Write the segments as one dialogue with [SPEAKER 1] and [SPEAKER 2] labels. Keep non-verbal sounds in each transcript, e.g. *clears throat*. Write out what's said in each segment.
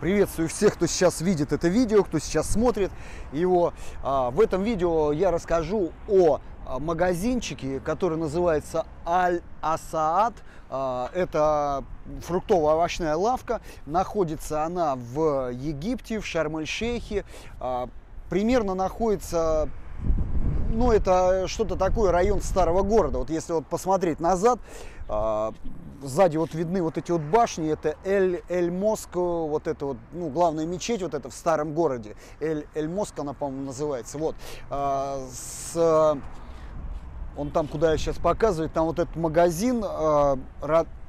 [SPEAKER 1] Приветствую всех, кто сейчас видит это видео, кто сейчас смотрит его. А, в этом видео я расскажу о а, магазинчике, который называется Аль-Асаад. А, это фруктово-овощная лавка. Находится она в Египте, в Шарм-эль-Шейхе. Примерно находится ну, это что-то такое, район старого города. Вот если вот посмотреть назад, сзади вот видны вот эти вот башни, это Эль, Эль Моск, вот это вот, ну, главная мечеть вот это в старом городе, Эль, Эль Моск она, по-моему, называется, вот, а, с, он там, куда я сейчас показываю, там вот этот магазин, а,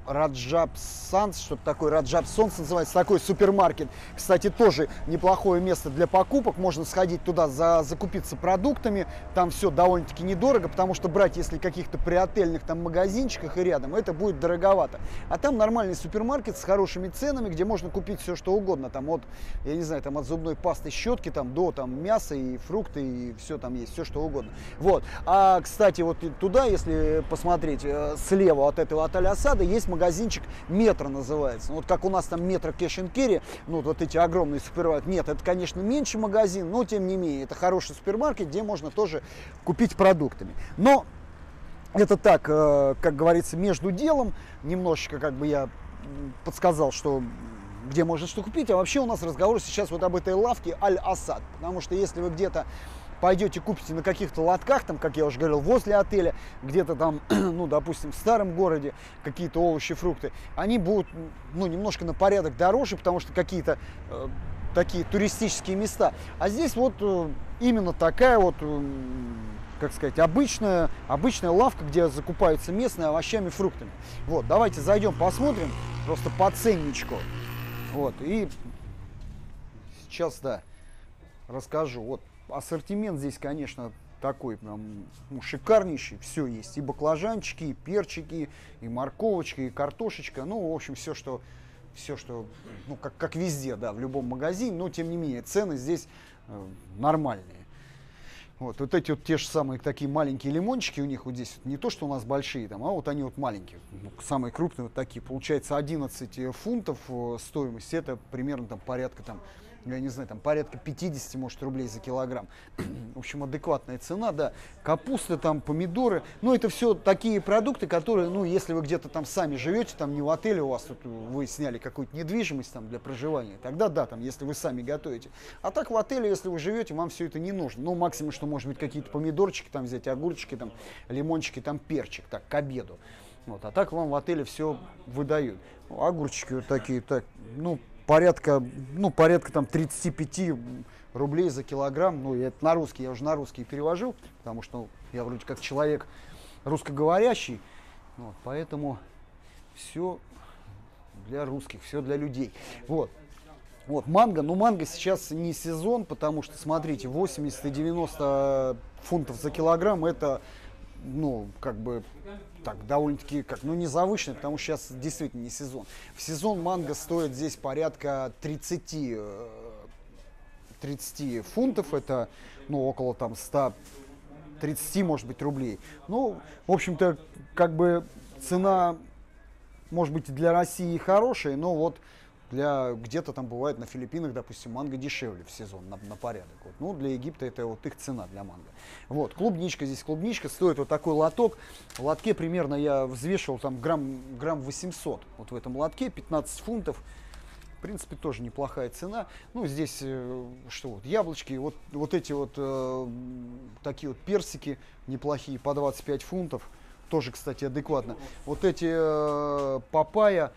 [SPEAKER 1] Раджаб Санс, что-то такое, Раджаб Сонс называется, такой супермаркет. Кстати, тоже неплохое место для покупок, можно сходить туда, за, закупиться продуктами, там все довольно-таки недорого, потому что брать, если каких-то приотельных там магазинчиках и рядом, это будет дороговато. А там нормальный супермаркет с хорошими ценами, где можно купить все, что угодно, там от, я не знаю, там от зубной пасты, щетки, там до там мяса и фрукты, и все там есть, все что угодно. Вот. А, кстати, вот туда, если посмотреть, э, слева от этого отеля Осада есть магазин магазинчик метро называется. Вот как у нас там метро кэш ну вот эти огромные супермаркеты. Нет, это, конечно, меньше магазин, но тем не менее, это хороший супермаркет, где можно тоже купить продуктами. Но это так, э, как говорится, между делом. Немножечко как бы я подсказал, что где можно что купить. А вообще у нас разговор сейчас вот об этой лавке Аль-Асад. Потому что если вы где-то пойдете купите на каких-то лотках, там, как я уже говорил, возле отеля, где-то там, *clears throat* ну, допустим, в старом городе какие-то овощи, фрукты, они будут, ну, немножко на порядок дороже, потому что какие-то э, такие туристические места. А здесь вот э, именно такая вот, э, как сказать, обычная, обычная лавка, где закупаются местные овощами, фруктами. Вот, давайте зайдем, посмотрим, просто по ценничку. Вот, и сейчас, да, расскажу. Вот, ассортимент здесь, конечно, такой прям ну, шикарнейший. Все есть. И баклажанчики, и перчики, и морковочка, и картошечка. Ну, в общем, все, что все, что, ну, как, как везде, да, в любом магазине, но тем не менее, цены здесь э, нормальные. Вот, вот эти вот те же самые такие маленькие лимончики у них вот здесь, не то, что у нас большие там, а вот они вот маленькие, ну, самые крупные вот такие, получается 11 фунтов э, стоимость, это примерно там порядка там я не знаю, там порядка 50, может, рублей за килограмм. *clears throat* В общем, адекватная цена, да. Капуста, там, помидоры. Ну, это все такие продукты, которые, ну, если вы где-то там сами живете, там не в отеле у вас, тут вы сняли какую-то недвижимость там для проживания, тогда да, там, если вы сами готовите. А так в отеле, если вы живете, вам все это не нужно. Ну, максимум, что может быть какие-то помидорчики там взять, огурчики там, лимончики, там, перчик, так, к обеду. Вот, а так вам в отеле все выдают. Огурчики вот такие, так, ну, порядка, ну, порядка там 35 рублей за килограмм. Ну, это на русский, я уже на русский перевожу, потому что ну, я вроде как человек русскоговорящий. Вот, поэтому все для русских, все для людей. Вот. Вот, манго, ну манго сейчас не сезон, потому что, смотрите, 80 и 90 фунтов за килограмм это ну, как бы, так, довольно-таки, как, ну, не завышенный, потому что сейчас действительно не сезон. В сезон манго стоит здесь порядка 30, 30 э, фунтов, это, ну, около там 130, может быть, рублей. Ну, в общем-то, как бы цена, может быть, для России хорошая, но вот для где-то там бывает на Филиппинах, допустим, манго дешевле в сезон на, на порядок. Вот. Ну, для Египта это вот их цена для манго. Вот, клубничка здесь, клубничка стоит вот такой лоток. В лотке примерно я взвешивал там грамм, грамм 800. Вот в этом лотке 15 фунтов. В принципе, тоже неплохая цена. Ну, здесь э, что вот, яблочки, вот, вот эти вот э, такие вот персики неплохие по 25 фунтов. Тоже, кстати, адекватно. Вот эти э, папайя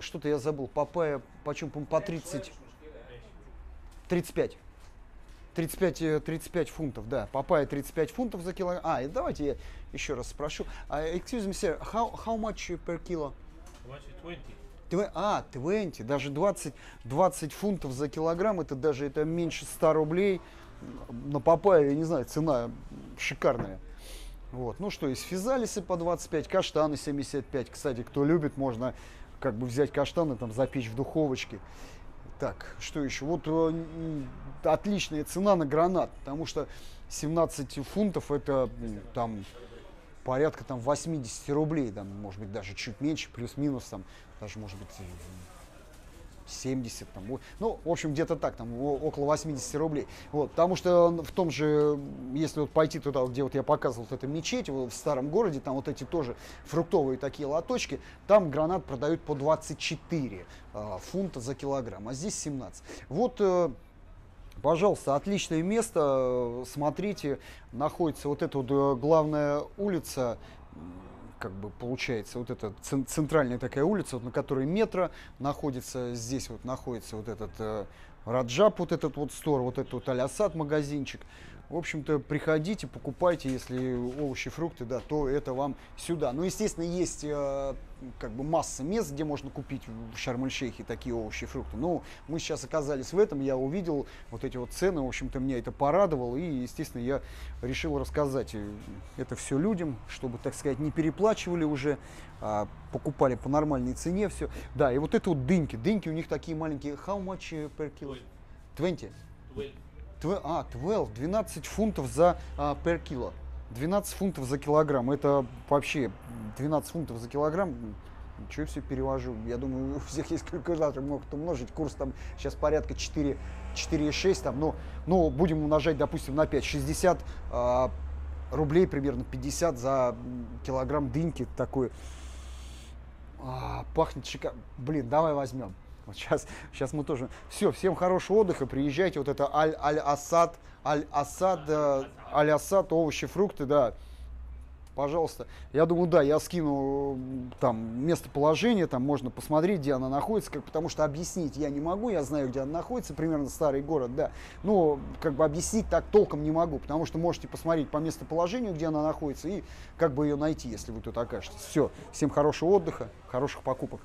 [SPEAKER 1] что-то я забыл, папайя почем, по по 30, 35. 35, 35 фунтов, да. Папайя 35 фунтов за килограмм. А, давайте я еще раз спрошу. Uh, excuse me, sir, how, how much per kilo? 20. А, 20, даже 20, 20 фунтов за килограмм, это даже это меньше 100 рублей. На папайю, я не знаю, цена шикарная. Вот. Ну что, из физалисы по 25, каштаны 75. Кстати, кто любит, можно как бы взять каштаны, там, запечь в духовочке. Так, что еще? Вот э, отличная цена на гранат, потому что 17 фунтов это там порядка там 80 рублей, там, может быть, даже чуть меньше, плюс-минус, там, даже, может быть, 70, там, ну, в общем, где-то так, там, около 80 рублей. Вот, потому что в том же, если вот пойти туда, где вот я показывал вот эту мечеть, в старом городе, там вот эти тоже фруктовые такие лоточки, там гранат продают по 24 э, фунта за килограмм, а здесь 17. Вот, э, Пожалуйста, отличное место. Смотрите, находится вот эта вот э, главная улица как бы получается вот эта центральная такая улица, вот, на которой метро находится, здесь вот находится вот этот э, Раджаб, вот этот вот стор, вот этот вот Алясад магазинчик. В общем-то, приходите, покупайте, если овощи, фрукты, да, то это вам сюда. Ну, естественно, есть э, как бы масса мест, где можно купить в Шарм-эль-Шейхе такие овощи, фрукты. Но мы сейчас оказались в этом, я увидел вот эти вот цены, в общем-то, меня это порадовало, и, естественно, я решил рассказать это все людям, чтобы, так сказать, не переплачивали уже, а покупали по нормальной цене все. Да, и вот это вот дыньки, дыньки у них такие маленькие. How much per kilo? 20? 20 а, 12, 12 фунтов за а, per кило. 12 фунтов за килограмм. Это вообще 12 фунтов за килограмм. Что я все перевожу? Я думаю, *laughs* у всех есть калькулятор, могут умножить. Курс там сейчас порядка 4, 4,6 там. Но, но будем умножать, допустим, на 5. 60 а, рублей примерно, 50 за килограмм дыньки такой. А, пахнет шикарно. Блин, давай возьмем. Вот сейчас, сейчас мы тоже... Все, всем хорошего отдыха, приезжайте, вот это Аль-Асад, Аль-Асад, э, Аль-Асад, овощи, фрукты, да, пожалуйста. Я думаю, да, я скину там местоположение, там можно посмотреть, где она находится, как, потому что объяснить я не могу, я знаю, где она находится, примерно старый город, да, но как бы объяснить так толком не могу, потому что можете посмотреть по местоположению, где она находится, и как бы ее найти, если вы тут окажетесь. Все, всем хорошего отдыха, хороших покупок.